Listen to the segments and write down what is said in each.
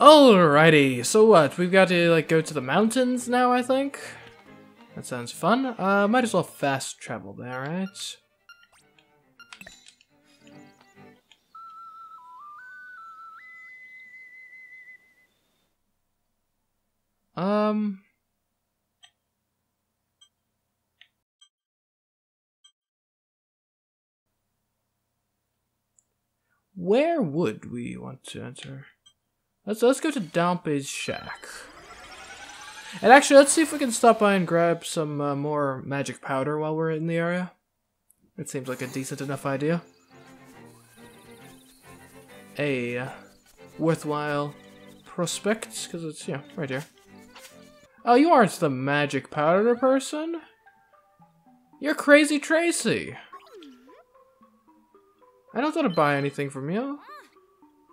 Alrighty, so what? We've got to like go to the mountains now, I think. That sounds fun. Uh, might as well fast travel there, right? Um... Where would we want to enter? Let's let's go to Dampé's shack. And actually, let's see if we can stop by and grab some uh, more magic powder while we're in the area. It seems like a decent enough idea. A worthwhile prospect, because it's, yeah, right here. Oh, you aren't the magic powder person? You're Crazy Tracy! I don't want to buy anything from you.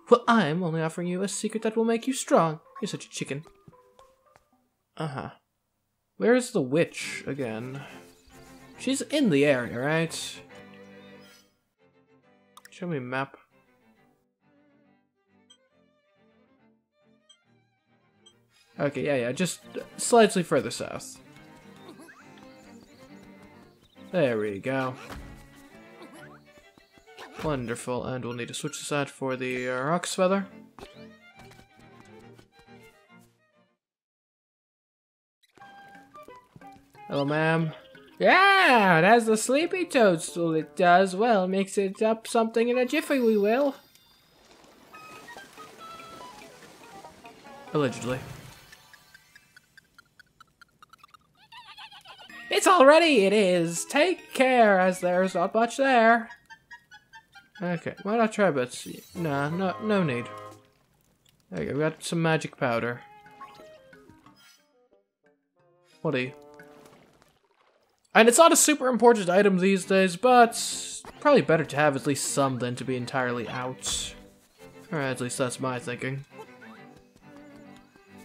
Well, I'm only offering you a secret that will make you strong. You're such a chicken. Uh-huh. Where's the witch again? She's in the area, right? Show me map. Okay, yeah, yeah, just slightly further south. There we go. Wonderful, and we'll need to switch this out for the uh, Roc's Feather. Hello, ma'am. Yeah, it has the sleepy toadstool. It does. Well, makes it up something in a jiffy, we will. Allegedly. It's already, it is. Take care, as there's not much there. Okay, why not try Betsy? Nah, no, no need. Okay, we got some magic powder. What are you? And it's not a super important item these days, but probably better to have at least some than to be entirely out. Or at least that's my thinking.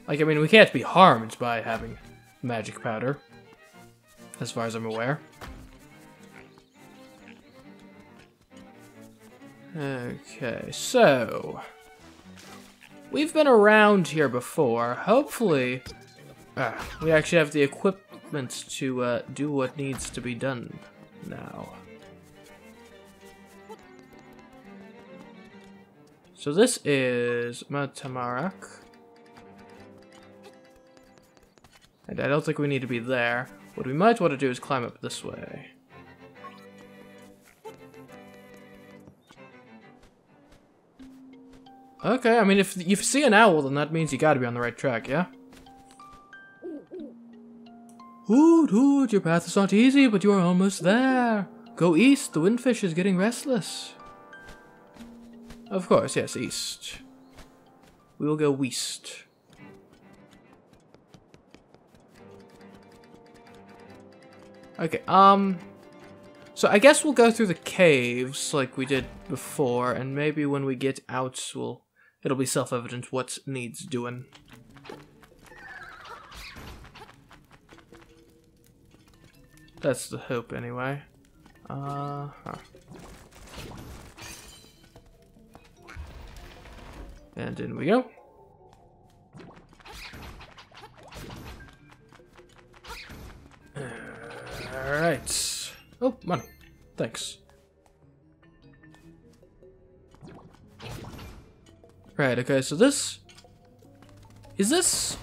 Like, I mean, we can't be harmed by having magic powder, as far as I'm aware. Okay, so... We've been around here before. Hopefully, uh, we actually have the equipment to uh, do what needs to be done now. So this is Matamarak. And I don't think we need to be there. What we might want to do is climb up this way. Okay, I mean, if you see an owl, then that means you gotta be on the right track, yeah? Hoot, hoot, your path is not easy, but you are almost there. Go east, the windfish is getting restless. Of course, yes, east. We will go west. Okay, um... So I guess we'll go through the caves like we did before, and maybe when we get out, we'll it'll be self-evident what needs doing. That's the hope, anyway. Uh -huh. And in we go. Alright. Oh, money. Thanks. Right, okay, so this... Is this...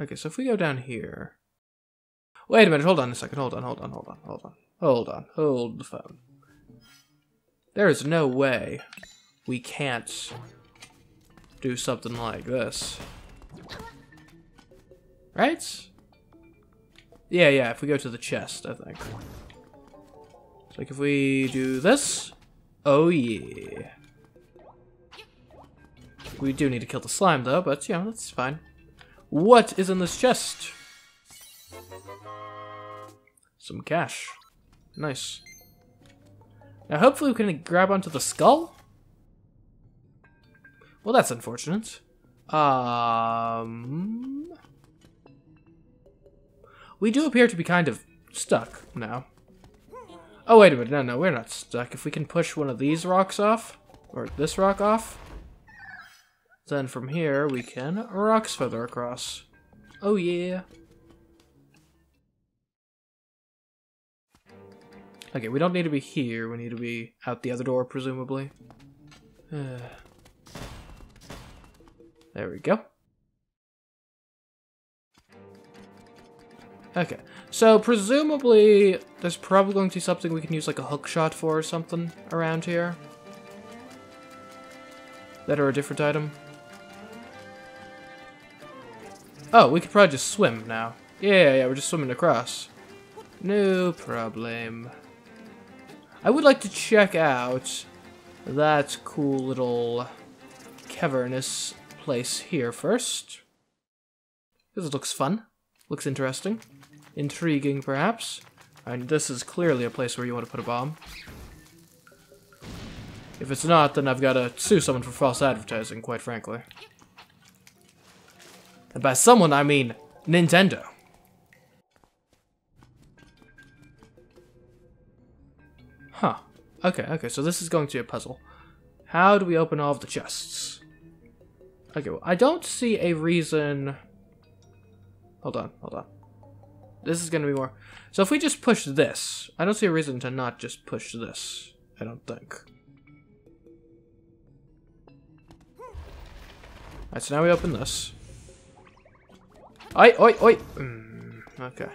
Okay, so if we go down here... Wait a minute, hold on a second, hold on, hold on, hold on, hold on. Hold on, hold the phone. There is no way we can't do something like this. Right? Yeah, yeah, if we go to the chest, I think. Like if we do this, oh yeah. We do need to kill the slime, though, but, yeah, that's fine. What is in this chest? Some cash. Nice. Now, hopefully we can grab onto the skull? Well, that's unfortunate. Um... We do appear to be kind of stuck now. Oh, wait a minute. No, no, we're not stuck. If we can push one of these rocks off, or this rock off, Then from here, we can Roc's feather across. Oh yeah. Okay, we don't need to be here. We need to be out the other door, presumably. There we go. Okay, so presumably there's probably going to be something we can use like a hook shot for or something around here. That are a different item. Oh, we could probably just swim now. Yeah, yeah, we're just swimming across. No problem. I would like to check out that cool little cavernous place here first. Because it looks fun. Looks interesting. Intriguing, perhaps. And this is clearly a place where you want to put a bomb. If it's not, then I've got to sue someone for false advertising, quite frankly. And by someone, I mean Nintendo. Huh. Okay, okay, so this is going to be a puzzle. How do we open all of the chests? Okay, well, I don't see a reason... Hold on, hold on. This is going to be more... So if we just push this, I don't see a reason to not just push this. I don't think. Alright, so now we open this. Oi, oi, oi! Mm, okay.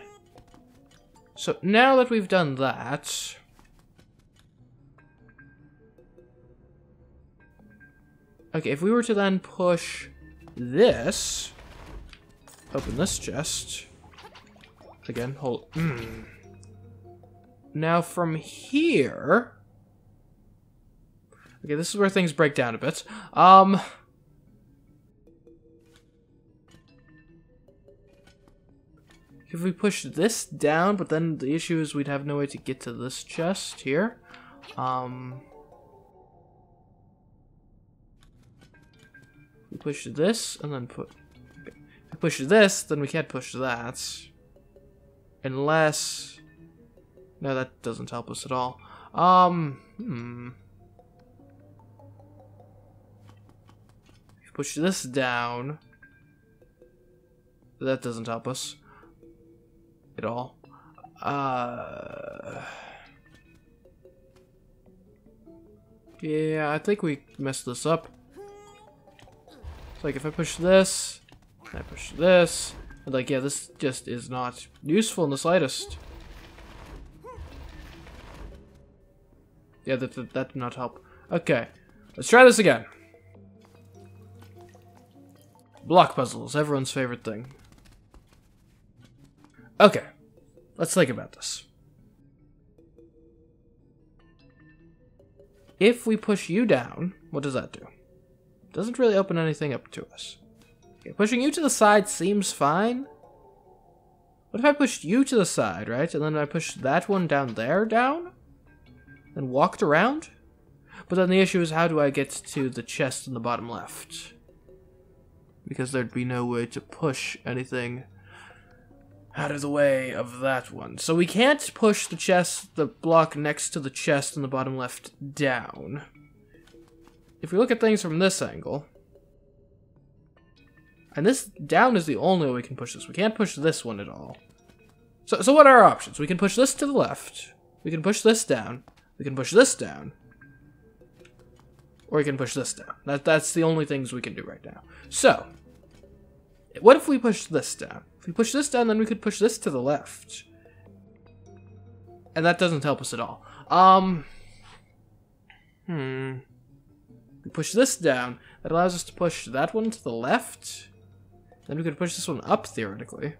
So now that we've done that... Okay, if we were to then push this, open this chest, again, hold, mm. Now from here, okay, this is where things break down a bit. Um, if we push this down, but then the issue is we'd have no way to get to this chest here. Um, We push this, and then put... Okay. we push this, then we can't push that. Unless... No, that doesn't help us at all. Um, hmm. push this down. That doesn't help us. At all. Uh... Yeah, I think we messed this up. So like if I push this, I push this, and like yeah, this just is not useful in the slightest. Yeah, that, that, that did not help. Okay, let's try this again. Block puzzles, everyone's favorite thing. Okay, let's think about this. If we push you down, what does that do? Doesn't really open anything up to us. Okay, pushing you to the side seems fine. What if I pushed you to the side, right? And then I pushed that one down there down? And walked around? But then the issue is how do I get to the chest in the bottom left? Because there'd be no way to push anything out of the way of that one. So we can't push the chest, the block next to the chest in the bottom left down if we look at things from this angle, and this down is the only way we can push this. We can't push this one at all. So, so what are our options? We can push this to the left. We can push this down. We can push this down. Or we can push this down. That, that's the only things we can do right now. So, what if we push this down? We push this down, then we could push this to the left. And that doesn't help us at all. Um, hmm. We push this down. That allows us to push that one to the left. Then we could push this one up, theoretically.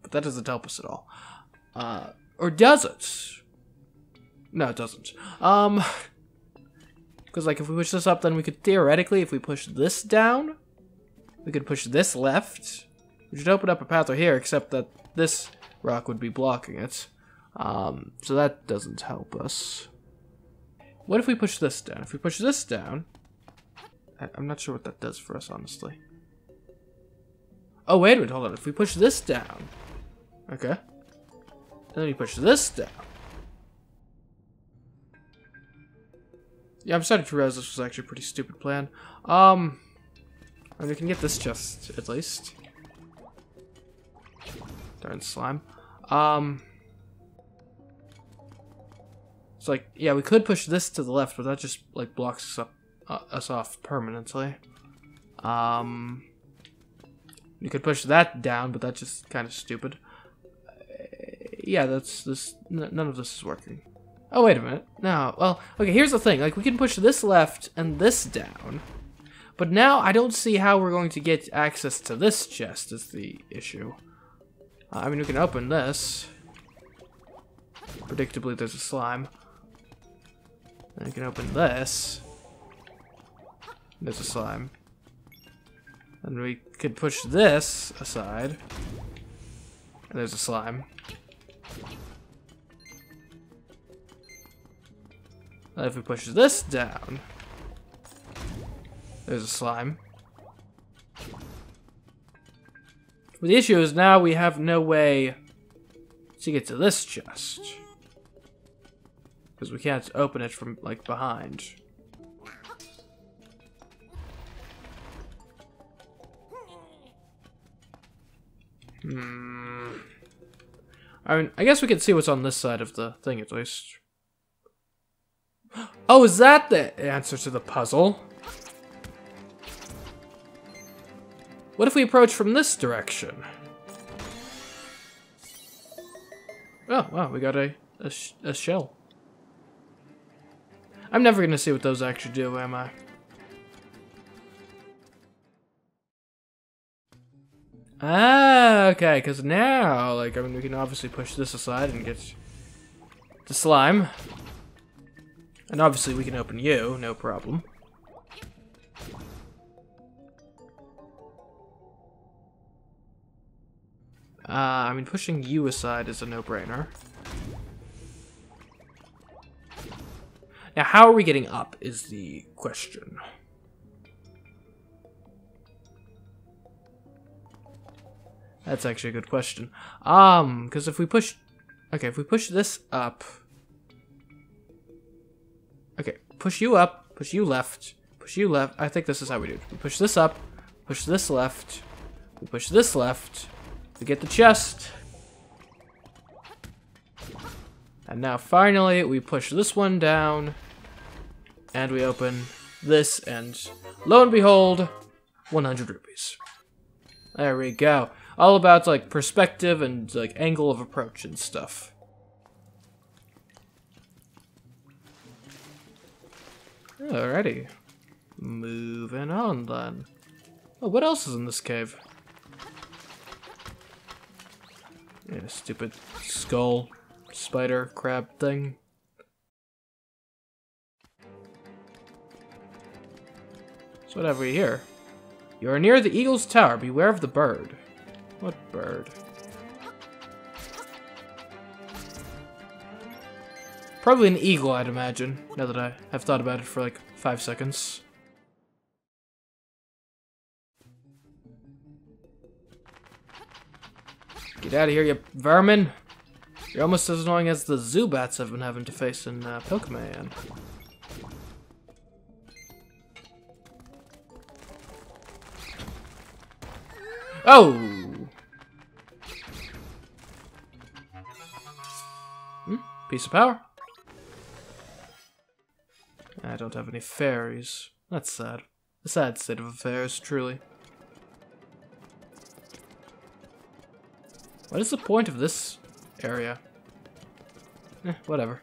But that doesn't help us at all. Uh, or does it? No, it doesn't. Um, because like if we push this up, then we could theoretically, if we push this down, we could push this left. We should open up a path right here, except that this rock would be blocking it. Um, so that doesn't help us. What if we push this down? If we push this down, I, am not sure what that does for us, honestly. Oh, wait a minute, hold on. If we push this down, okay. And then we push this down. Yeah, I'm starting to realize this was actually a pretty stupid plan. Um, And we can get this chest, at least. Darn slime. Um... It's like, yeah, we could push this to the left, but that just, like, blocks us, up, uh, us off permanently. Um... You could push that down, but that's just kind of stupid. Uh, yeah, that's this. none of this is working. Oh, wait a minute. No, well, okay, here's the thing. Like, we can push this left and this down. But now I don't see how we're going to get access to this chest is the issue. I mean, we can open this. Predictably, there's a slime. Then we can open this. There's a slime. And we could push this aside. And there's a slime. And if we push this down, there's a slime. But the issue is now we have no way to get to this chest. Because we can't open it from, like, behind. Hmm. I mean, I guess we can see what's on this side of the thing at least. Oh, is that the answer to the puzzle? What if we approach from this direction? Oh, wow, we got a, a, sh a shell. I'm never going to see what those actually do, am I? Ah, okay, because now, like, I mean, we can obviously push this aside and get the slime. And obviously we can open you, no problem. Uh, I mean, pushing you aside is a no-brainer. Now, how are we getting up is the question. That's actually a good question. Um, because if we push... Okay, if we push this up... Okay, push you up, push you left, push you left. I think this is how we do it. We push this up, push this left, we push this left, we get the chest. And now finally we push this one down, and we open this, and lo and behold, 100 rupees. There we go all about like perspective and like angle of approach and stuff. Alrighty. Moving on then. Oh, what else is in this cave? Yeah, stupid skull, spider, crab thing. So what have we here? You are near the eagle's tower. Beware of the bird. What bird? Probably an eagle, I'd imagine, now that I have thought about it for like five seconds. Get out of here, you vermin! You're almost as annoying as the Zubats I've been having to face in uh, Pokemon. Oh! Piece of power. I don't have any fairies. That's sad. A sad state of affairs, truly. What is the point of this area? Eh, whatever.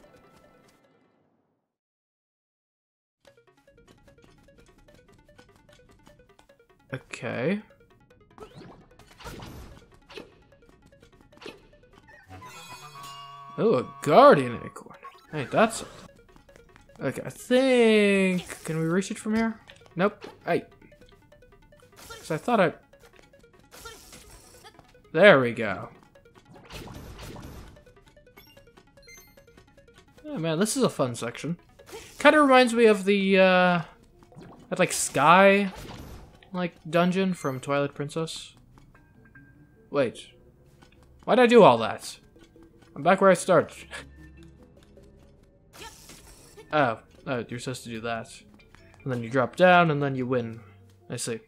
Okay. Oh, a guardian acorn. Hey, that's. Okay, I think... Can we reach it from here? Nope. Hey. Because I thought I... There we go. Oh man, this is a fun section. Kind of reminds me of the, uh... That, like, sky... Like, dungeon from Twilight Princess. Wait. Why'd I do all that? I'm back where I started. oh, oh, you're supposed to do that. And then you drop down, and then you win. I see.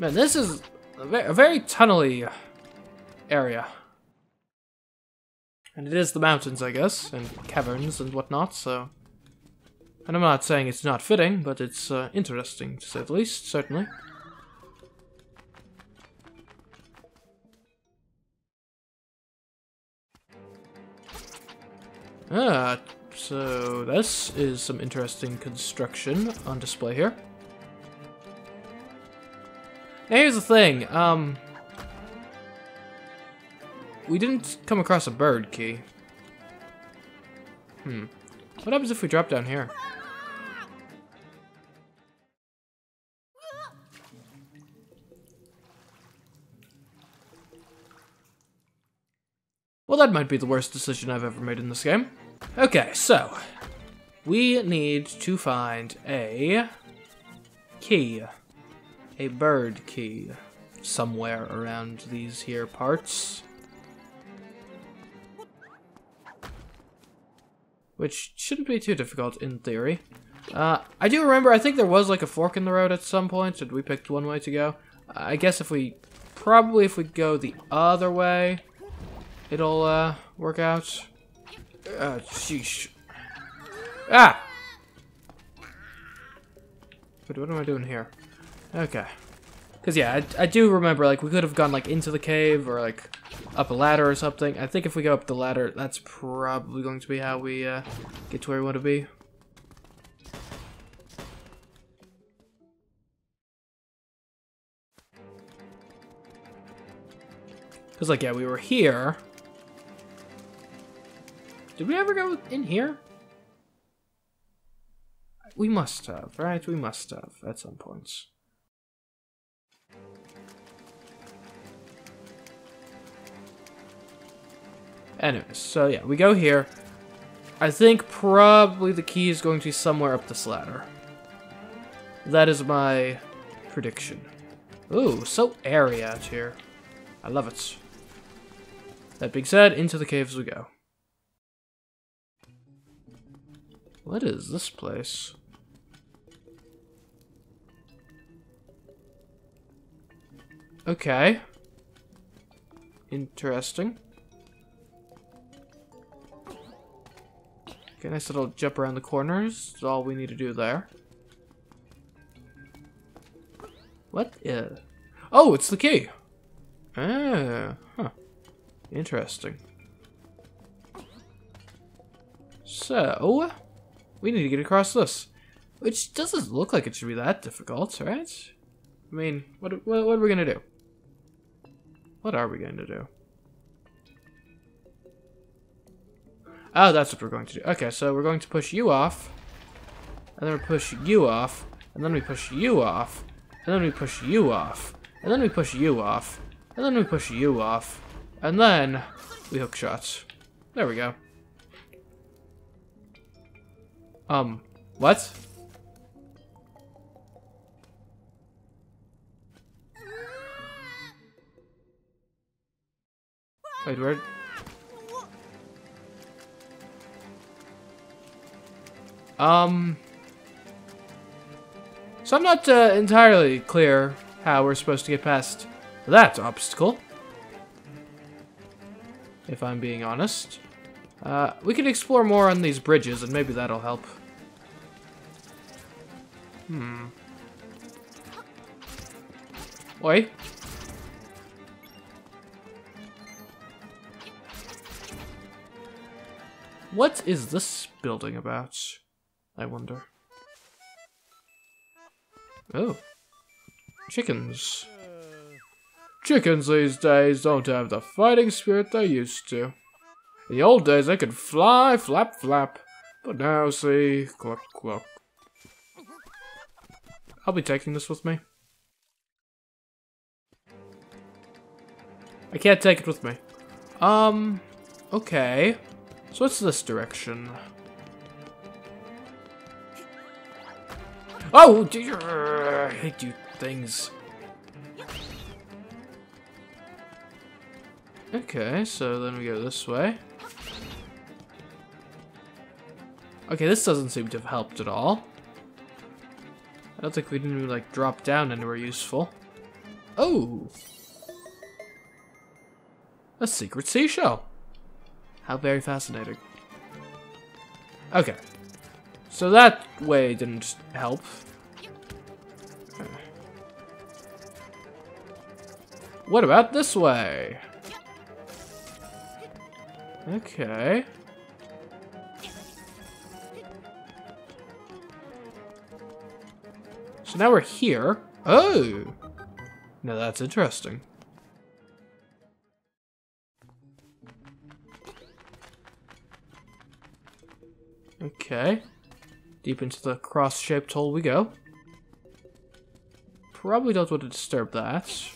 Man, this is a very, a very tunnely area. And it is the mountains, I guess, and caverns and whatnot, so... And I'm not saying it's not fitting, but it's uh, interesting, to say the least, certainly. Ah, so this is some interesting construction on display here. Now here's the thing, um... We didn't come across a bird key. Hmm. What happens if we drop down here? Well, that might be the worst decision I've ever made in this game. Okay, so we need to find a key, a bird key, somewhere around these here parts. Which shouldn't be too difficult in theory. Uh, I do remember, I think there was like a fork in the road at some point, and we picked one way to go. I guess if we, probably if we go the other way, it'll uh, work out. Uh, sheesh. Ah! But what am I doing here? Okay. Because, yeah, I, I do remember, like, we could have gone, like, into the cave or, like, up a ladder or something. I think if we go up the ladder, that's probably going to be how we uh, get to where we want to be. Because, like, yeah, we were here. Did we ever go in here? We must have, right? We must have at some points. Anyways, so yeah, we go here. I think probably the key is going to be somewhere up this ladder. That is my prediction. Ooh, so airy out here. I love it. That being said, into the caves we go. What is this place? Okay. Interesting. Okay, nice little jump around the corners. That's all we need to do there. What is... Oh, it's the key! Ah, huh. Interesting. So, we need to get across this. Which doesn't look like it should be that difficult, right? I mean, what, what, what are we going to do? What are we going to do? Oh, that's what we're going to do. Okay, so we're going to push you off. And then we push you off. And then we push you off. And then we push you off. And then we push you off. And then we push you off. And then we hook shots. There we go. Um, what? Wait, where? Um... So I'm not uh, entirely clear how we're supposed to get past that obstacle. If I'm being honest. Uh, we can explore more on these bridges and maybe that'll help. Hmm. Wait. What is this building about? I wonder. Oh. Chickens. Chickens these days don't have the fighting spirit they used to. In the old days they could fly, flap, flap. But now, see, cluck, cluck. I'll be taking this with me. I can't take it with me. Um, okay. So what's this direction? Oh, uh, I hate you things. Okay, so then we go this way. Okay, this doesn't seem to have helped at all. I don't think we didn't even, like, drop down anywhere useful. Oh! A secret seashell. How very fascinating. Okay. So that way didn't help. What about this way? Okay. So now we're here. Oh! Now that's interesting. Okay. Deep into the cross-shaped hole we go. Probably don't want to disturb that.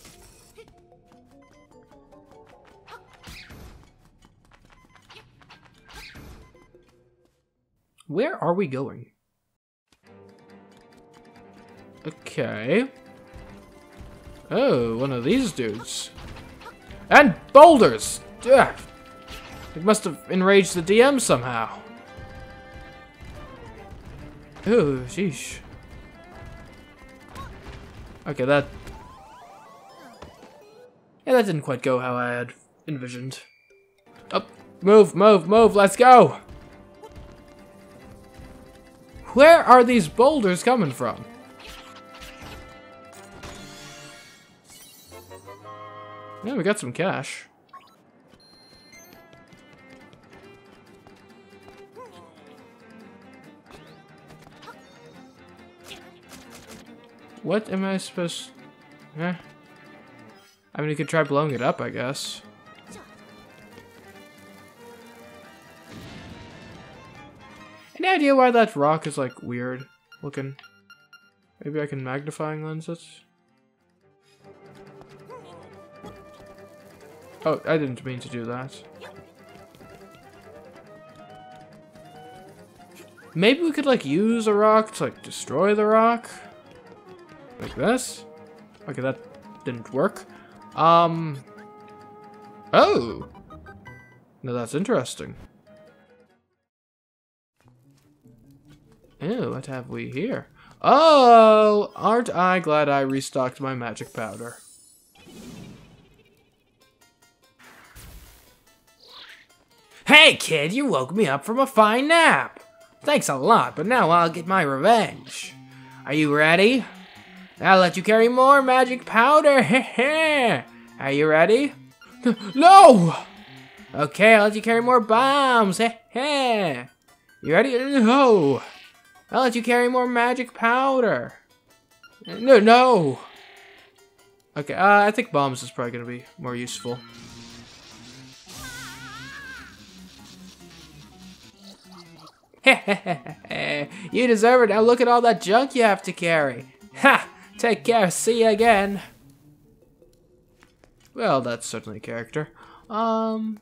Where are we going? Okay. Oh, one of these dudes. And boulders! Ugh. It must have enraged the DM somehow. Oh, sheesh. Okay, that... Yeah, that didn't quite go how I had envisioned. Up, oh, move, move, move, let's go! Where are these boulders coming from? Yeah, we got some cash. What am I supposed... Eh? I mean, you could try blowing it up, I guess. Any idea why that rock is, like, weird looking? Maybe I can magnifying lens it? Oh, I didn't mean to do that. Maybe we could, like, use a rock to, like, destroy the rock? Like this? Okay, that didn't work. Um... Oh! Now that's interesting. Ew, what have we here? Oh! Aren't I glad I restocked my magic powder. Hey, kid, you woke me up from a fine nap. Thanks a lot, but now I'll get my revenge. Are you ready? I'll let you carry more magic powder. Are you ready? No! Okay, I'll let you carry more bombs. Heh heh! You ready? No! I'll let you carry more magic powder. No, no! Okay, uh, I think bombs is probably gonna be more useful. You deserve it. Now look at all that junk you have to carry. Ha! Take care. See you again. Well, that's certainly a character. Um.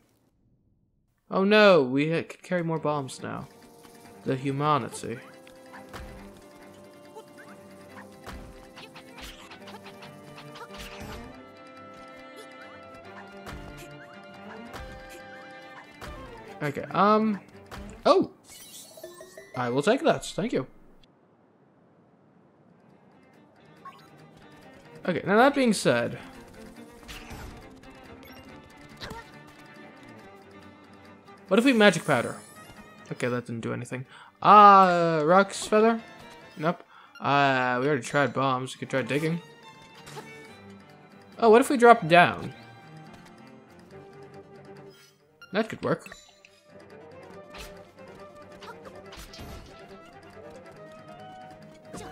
Oh no, we can carry more bombs now. The humanity. Okay, um. Oh! I will take that. Thank you. Okay, now that being said... What if we magic powder? Okay, that didn't do anything. Uh, Roc's Feather? Nope. Uh, we already tried bombs. We could try digging. Oh, what if we drop down? That could work.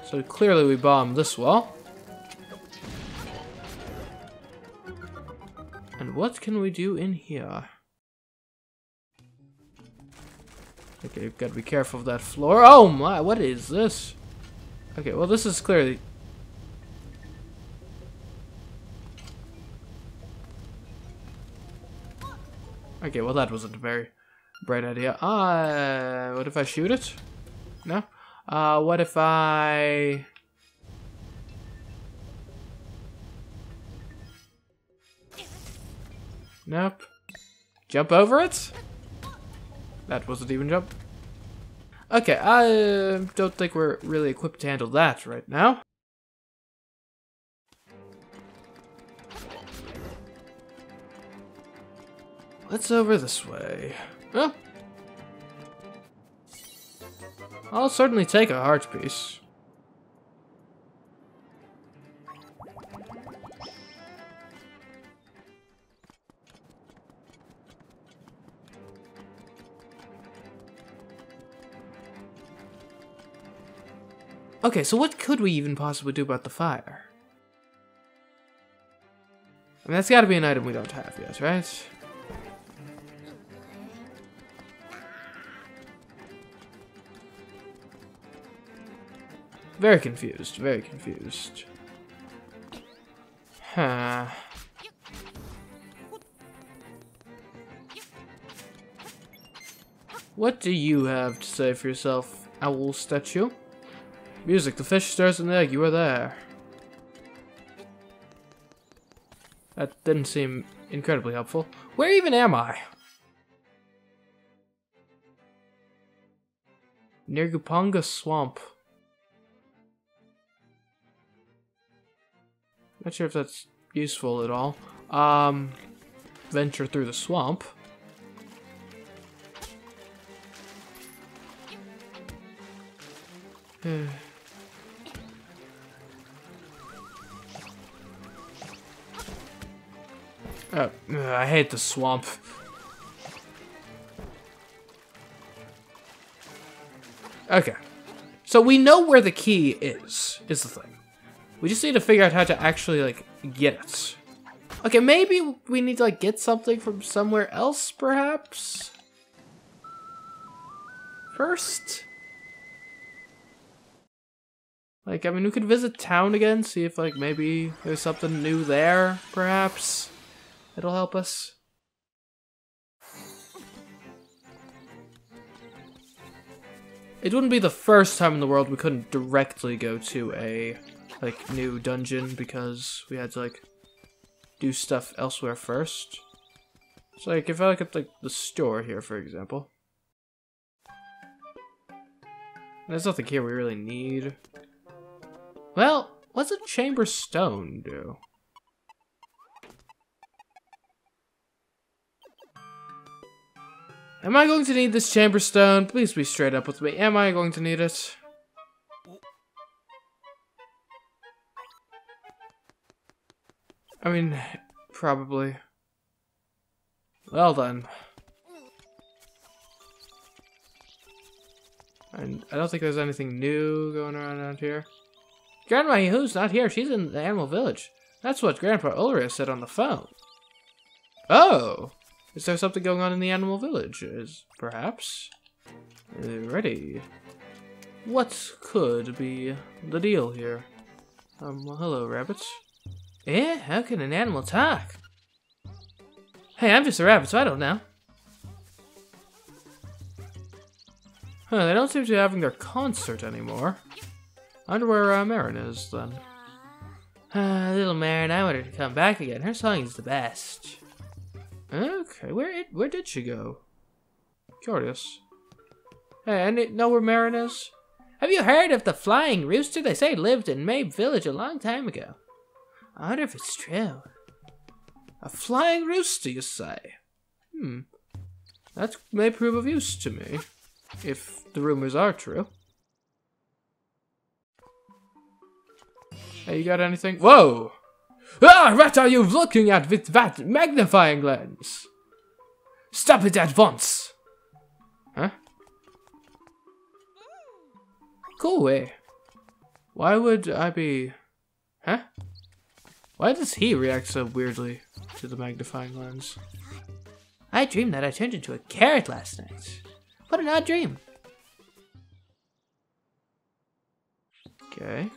So clearly we bombed this wall. What can we do in here? Okay, you've got to be careful of that floor. Oh my, what is this? Okay, well this is clearly... Okay, well that wasn't a very bright idea. Uh, what if I shoot it? No? Uh, what if I... Nope. Jump over it? That wasn't even jump. Okay, I uh, don't think we're really equipped to handle that right now. Let's over this way. Huh? I'll certainly take a heart piece. Okay, so what could we even possibly do about the fire? I mean, that's gotta be an item we don't have yet, right? Very confused, very confused. Huh. What do you have to say for yourself, owl statue? Music, the fish stirs an egg, you are there. That didn't seem incredibly helpful. Where even am I? Near Goponga Swamp. Not sure if that's useful at all. Um, venture through the swamp. Oh, I hate the swamp. Okay. So we know where the key is, is the thing. We just need to figure out how to actually, like, get it. Okay, maybe we need to, like, get something from somewhere else, perhaps? First? Like, I mean, we could visit town again, see if, like, maybe there's something new there, perhaps. It'll help us. It wouldn't be the first time in the world we couldn't directly go to a, like, new dungeon because we had to, like, do stuff elsewhere first. So, like, if I look at, like, the store here, for example. There's nothing here we really need. Well, what's a chamber stone do? Am I going to need this chamber stone? Please be straight up with me. Am I going to need it? I mean, probably. Well then. And I don't think there's anything new going around here. Grandma Who's not here. She's in the animal village. That's what Grandpa Ulrira said on the phone. Oh! Is there something going on in the animal village? Is perhaps? Ready. What could be the deal here? Um, well, hello, rabbits. Eh? How can an animal talk? Hey, I'm just a rabbit, so I don't know. Huh, they don't seem to be having their concert anymore. I wonder where uh, Marin is, then. Uh, little Marin, I want her to come back again. Her song is the best. Okay, where it, where did she go? Curious. Hey, any know where Marin is? Have you heard of the flying rooster? They say lived in Mabe Village a long time ago. I wonder if it's true. A flying rooster, you say? Hmm. That may prove of use to me, if the rumors are true. Hey, you got anything? Whoa! Ah, what are you looking at with that magnifying lens? Stop it at once! Huh? Go away. Why would I be... Huh? Why does he react so weirdly to the magnifying lens? I dreamed that I turned into a carrot last night. What an odd dream. Okay.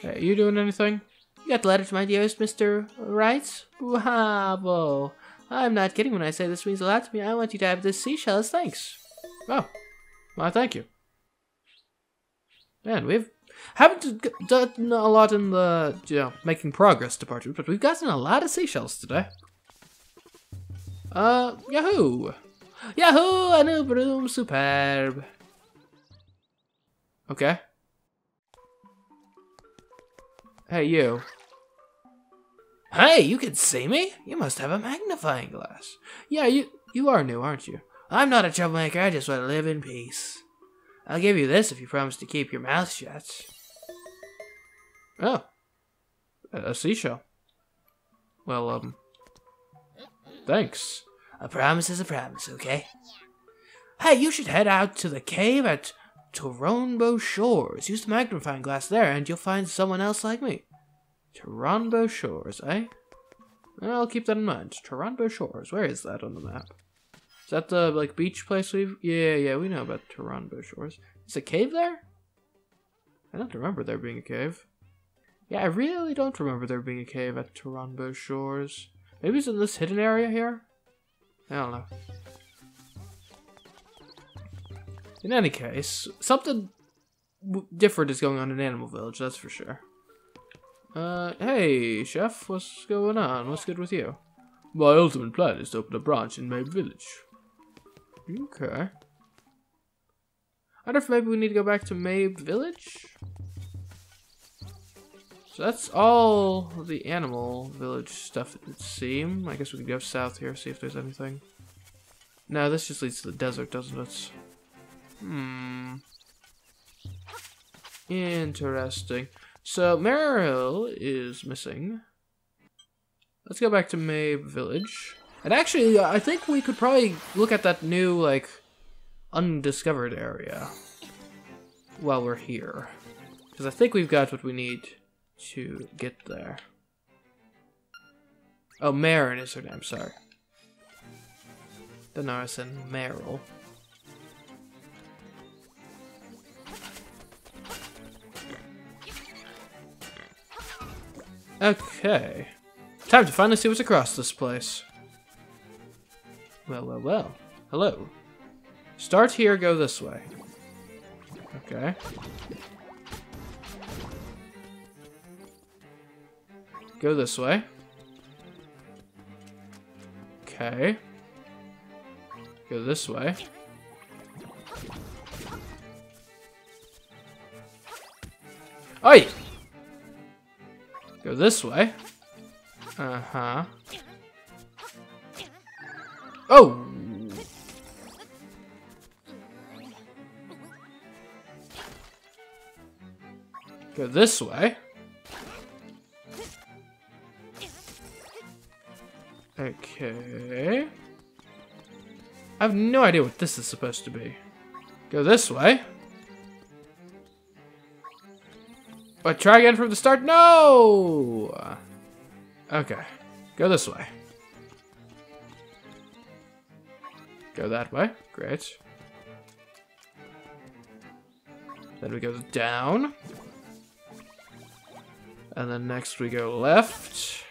Hey, you doing anything? You got the letter to my dearest Mr. Right? Bravo. I'm not kidding when I say this means a lot to me. I want you to have this seashell as thanks. Oh. Well, thank you. Man, we've haven't done a lot in the, you know, making progress department, but we've gotten a lot of seashells today. Uh, Yahoo! Yahoo! A new broom, superb. Okay. Hey, you. Hey, you can see me? You must have a magnifying glass. Yeah, you you are new, aren't you? I'm not a troublemaker, I just want to live in peace. I'll give you this if you promise to keep your mouth shut. Oh. A, seashell. Well, um. Thanks. A promise is a promise, okay? Hey, you should head out to the cave at Toronbo Shores. Use the magnifying glass there and you'll find someone else like me. Toronbo Shores, eh? I'll keep that in mind. Toronbo Shores. Where is that on the map? Is that the like beach place we've? Yeah, yeah, we know about Toronbo Shores. Is a cave there? I don't remember there being a cave. Yeah, I really don't remember there being a cave at Toronbo Shores. Maybe it's in this hidden area here. I don't know. In any case, something different is going on in Animal Village, that's for sure. Uh, hey, chef, what's going on? What's good with you? My ultimate plan is to open a branch in Mabe Village. Okay. I wonder if maybe we need to go back to Mabe Village? So that's all the animal village stuff it would seem. I guess we could go south here, see if there's anything. No, this just leads to the desert, doesn't it? Hmm. Interesting. So Marill is missing. Let's go back to Mabe Village. And actually, uh, I think we could probably look at that new, like, undiscovered area while we're here. Because I think we've got what we need to get there. Oh, Marin is her name, sorry. The Denarison Marill. Okay. Time to finally see what's across this place. Well, well, well. Hello. Start here, go this way. Okay. Go this way. Okay. Go this way. Oi! Go this way. Uh-huh. Oh! Go this way. Okay. I have no idea what this is supposed to be. Go this way. But try again from the start? No! Okay. Go this way. Go that way. Great. Then we go down. And then next we go left.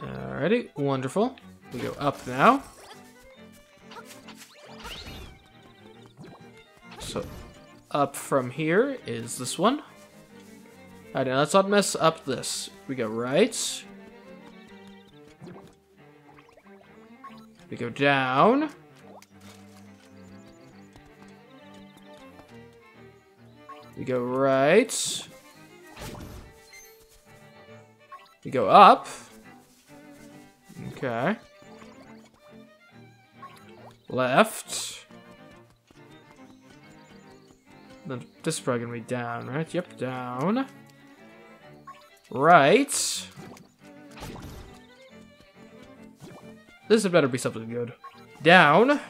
Alrighty, wonderful. We go up now. Up from here is this one. Alright, now let's not mess up this. We go right. We go down. We go right. We go up. Okay. Left. Then this is probably gonna be down, right? Yep, down. Right. This had better be something good. Down.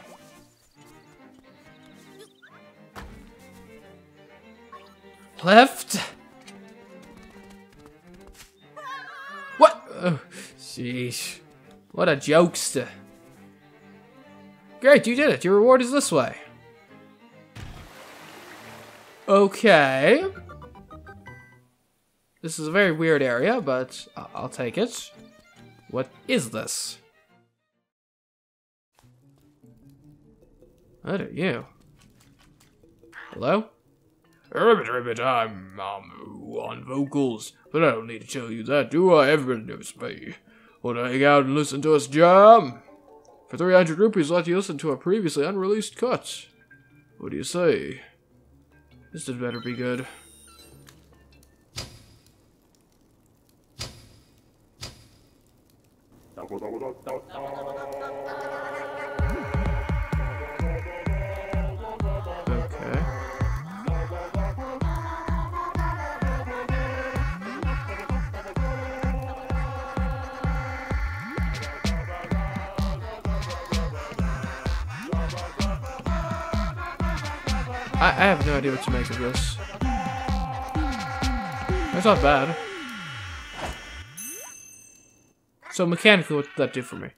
Left. What? Oh, sheesh. What a jokester. Great, you did it. Your reward is this way. Okay. This is a very weird area, but I'll take it. What is this? What are you? Hello? Ribbit, ribbit, I'm um, on vocals, but I don't need to tell you that, do I? Everybody knows me. Want to hang out and listen to us jam? For 300 rupees, let you listen to a previously unreleased cut. What do you say? This had better be good. I, I have no idea what to make of this. That's not bad. So mechanically, what did that do for me?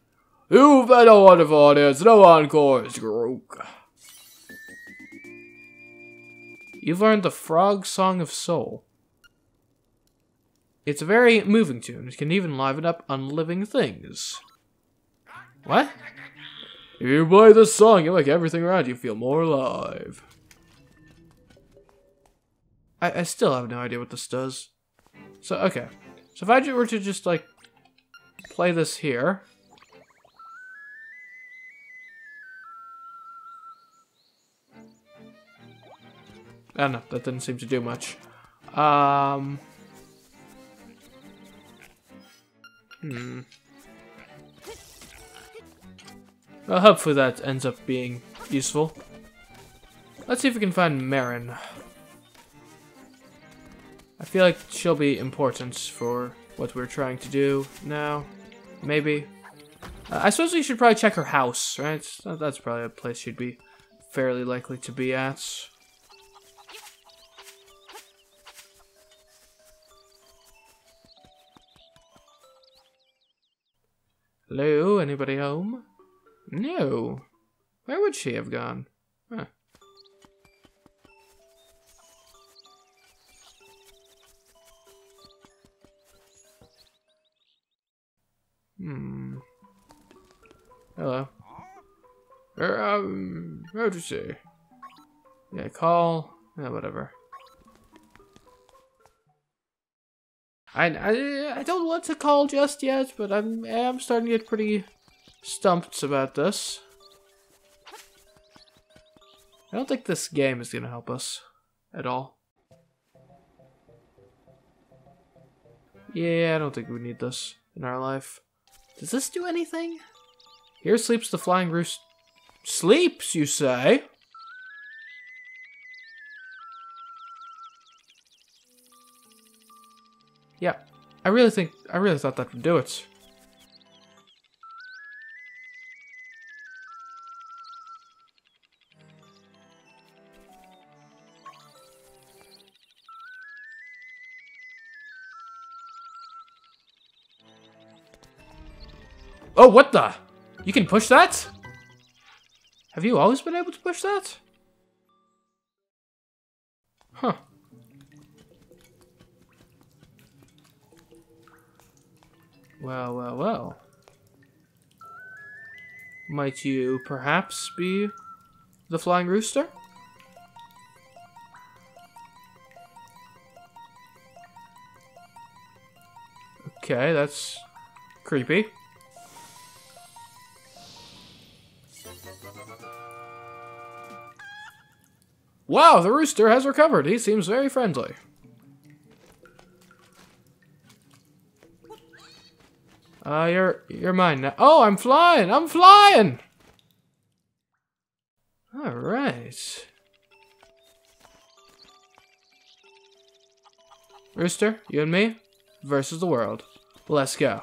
You've been a wonderful audience. No encores, Grook. You've learned the Frog Song of Soul. It's a very moving tune. It can even liven up unliving things. What? If you play this song, you make everything around you feel more alive. I, I still have no idea what this does. So, okay. So if I were to just, like, play this here. I don't know, that didn't seem to do much. Um... Hmm. Well, hopefully that ends up being useful. Let's see if we can find Marin. I feel like she'll be important for what we're trying to do now. Maybe. Uh, I suppose we should probably check her house, right? That's probably a place she'd be fairly likely to be at. Hello, anybody home? No. Where would she have gone? Huh. Hmm. Hello. Er, um, say? Yeah, call. Yeah, whatever. I, I, I don't want to call just yet, but I'm I'm starting to get pretty stumped about this. I don't think this game is gonna help us at all. Yeah, I don't think we need this in our life. Does this do anything? Here sleeps the flying roost. Sleeps, you say? Yeah, I really think I really thought that would do it. Oh, what the? You can push that? Have you always been able to push that? Huh. Well, well, well. Might you perhaps be the flying rooster? Okay, that's creepy. Wow, the rooster has recovered. He seems very friendly. Uh, you're you're mine now. Oh, I'm flying. I'm flying. All right. Rooster, you and me versus the world. Let's go.